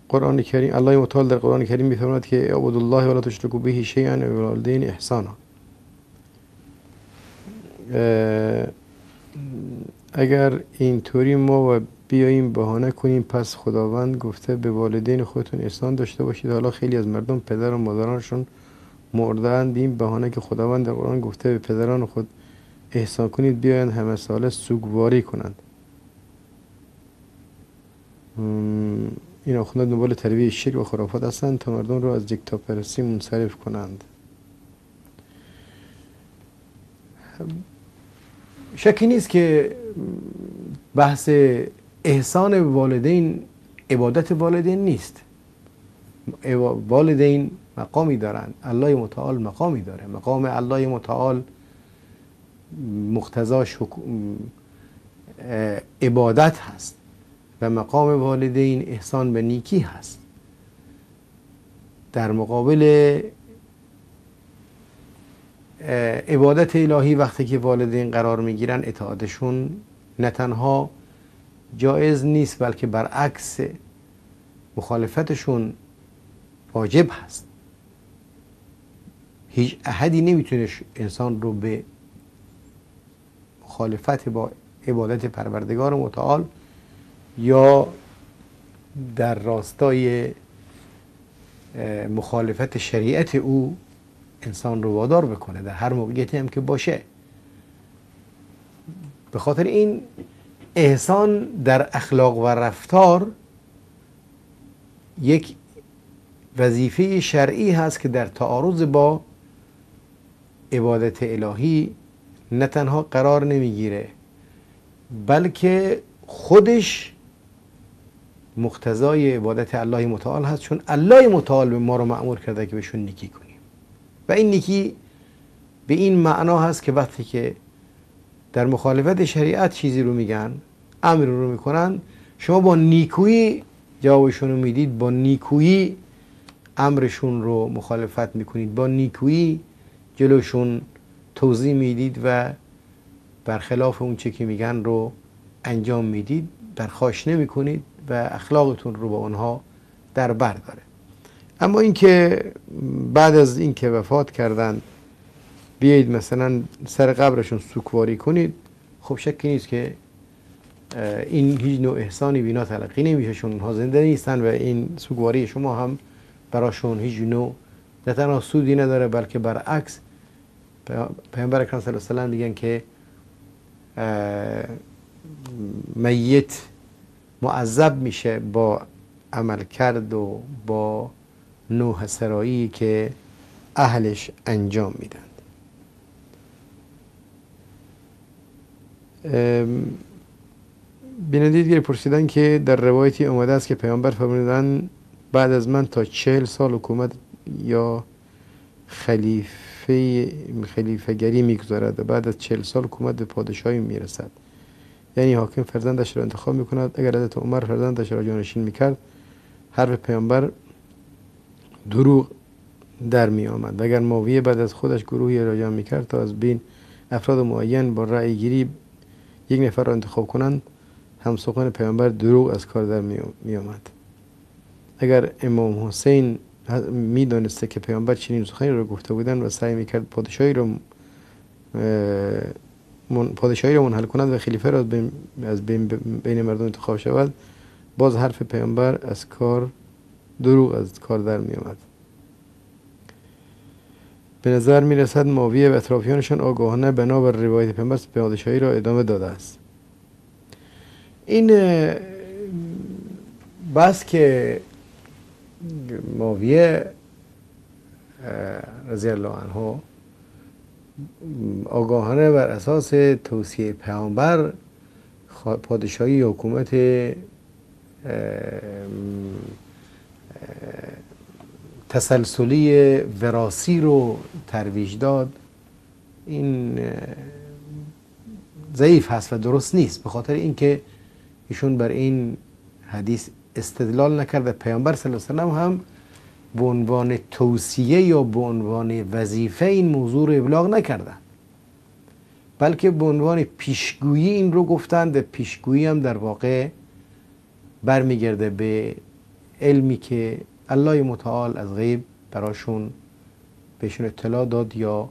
قرآن کریم الله متعال در قرآن کریم میفرماید که اعبدوا الله ولا تشرکوا به شیئا و بالوالدین احسانا. اگر اینطوری ما و بیاییم بهانه کنیم پس خداوند گفته به والدین خودتون احسان داشته باشید. حالا خیلی از مردم پدر و مادرانشون مردن بیم بهانه که خداوند در قرآن گفته به پدران خود احسان کنید بیاین همه ساله سوگواری کنند. این آخوندان دنبال تربیه شرک و خرافات هستند تا مردم رو از دیکتاپرسی منصرف کنند. شکی نیست که بحث احسان والدین عبادت والدین نیست. والدین مقامی دارند الله متعال مقامی داره. مقام الله متعال مقتضاش عبادت هست و مقام والدین احسان به نیکی هست. در مقابل عبادت الهی وقتی که والدین قرار می‌گیرن اطاعتشون نه تنها جایز نیست بلکه برعکس مخالفتشون واجب هست. هیچ احدی نمی‌تونه انسان رو به مخالفت با عبادت پروردگار متعال یا در راستای مخالفت شریعت او انسان رو وادار بکنه. در هر موقعیتی هم که باشه. به خاطر این احسان در اخلاق و رفتار یک وظیفه شرعی هست که در تعارض با عبادت الهی نه تنها قرار نمی‌گیره بلکه خودش مقتضای عبادت الله متعال هست. چون الله متعال به ما رو معمول کرده که بهشون نیکی کنیم. و این نیکی به این معنا هست که وقتی که در مخالفت شریعت چیزی رو میگن امر رو می‌کنن. شما با نیکویی جوابشون رو می‌دید با نیکویی امرشون رو مخالفت می‌کنید. با نیکویی جلوشون توضیح می‌دید و برخلاف اون چه که میگن رو انجام می‌دید برخواش نمی‌کنید و اخلاقتون رو با اونها در بر داره. اما اینکه بعد از اینکه وفات کردن بیایید مثلا سر قبرشون سوکواری کنید خب شکی نیست که این هیچ نوع احسانی بینا تلقی نمیشه چون اونها زنده نیستن و این سوگواری شما هم براشون هیچ نوع نه تنها سودی نداره بلکه برعکس پیامبر اکرم صلی الله علیه میگن که میت معذب میشه با عمل کرد و با نوح سرایی که اهلش انجام میدند بینندید پرسیدن که در روایتی اومده است که پیامبر فرمودن بعد از من تا چهل سال حکومت یا خلیفه خلیفگری می‌گذارد و بعد از چهل سال حکومت به پادشاهی می‌رسد. یعنی حاکم فرزندش را انتخاب می‌کند. اگر حضرت عمر فرزندش را جانشین می‌کرد حرف پیامبر دروغ در می آمد و اگر معاویه بعد از خودش گروهی را جمع می‌کرد تا از بین افراد معین با رأی گیری یک نفر را انتخاب کنند هم سخن پیامبر دروغ از کار در می آمد اگر امام حسین می‌دانسته که پیامبر چنین سخنی را گفته بودند و سعی می‌کرد پادشاهی را پادشاهی را منحل کند و خلیفه را از بین, بین مردم انتخاب شود باز حرف پیامبر از کار دروغ از کار در می آمد به نظر می رسد معاویه و اطرافیانشان آگاهانه بنابر روایت پیامبر پادشاهی را ادامه داده است. این بس که معاویه رضی الله عنه آگاهانه بر اساس توصیه پیامبر پادشاهی حکومت تسلسلی وراسی رو ترویج داد. این ضعیف هست و درست نیست. به خاطر اینکه ایشون بر این حدیث استدلال نکرده پیامبر صلی الله علیه و هم به عنوان توصیه یا به عنوان وظیفه این موضوع رو ابلاغ نکرده بلکه به عنوان پیشگویی این رو گفتند و پیشگویی هم در واقع برمیگرده به علمی که الله متعال از غیب براشون بهشون اطلاع داد یا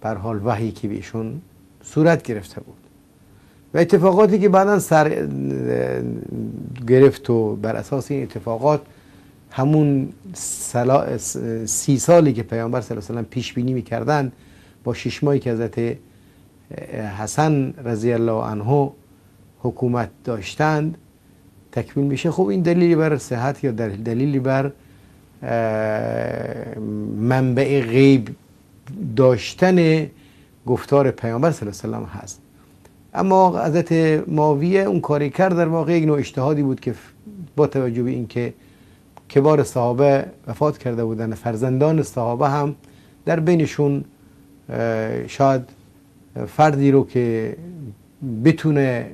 بر حال وحی که بهشون صورت گرفته بود. و اتفاقاتی که بعدا سر گرفت و بر اساس این اتفاقات همون سی سالی که پیامبر صلی الله علیه و پیش بینی می‌کردن با شش ماهی که حضرت حسن رضی الله عنه حکومت داشتند تکمیل میشه. خب این دلیلی بر صحت یا دلیلی بر منبع غیب داشتن گفتار پیامبر صلی الله علیه و هست. اما حضرت ماویه اون کاری کرد در واقع یک نوع اجتهادی بود که با توجه به اینکه کبار صحابه وفات کرده بودن فرزندان صحابه هم در بینشون شاید فردی رو که بتونه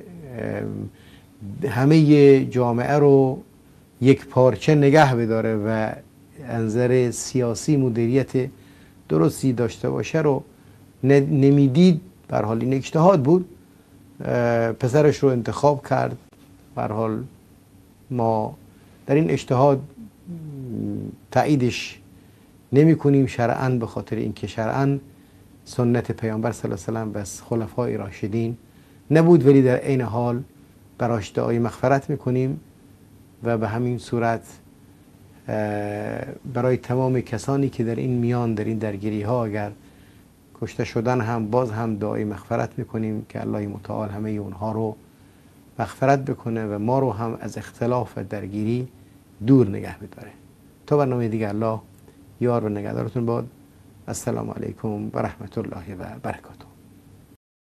همه جامعه رو یک پارچه نگه بداره و انظر سیاسی مدیریت درستی داشته باشه رو نمی‌دید. بر حال این اجتهاد بود. پسرش رو انتخاب کرد. بر حال ما در این اجتهاد تاییدش نمی کنیم شرعا به خاطر اینکه شرعا سنت پیامبر صلی الله علیه و خلفای راشدین نبود ولی در عین حال براش دعای مغفرت می‌کنیم و به همین صورت برای تمام کسانی که در این میان در این درگیری ها اگر کشته شدن هم باز هم دعای مغفرت می‌کنیم که الله متعال همه اونها رو مغفرت بکنه و ما رو هم از اختلاف و درگیری دور نگه بداره تا برنامه دیگه الله یار و نگهدارتون باد. السلام علیکم و رحمت الله و برکاته.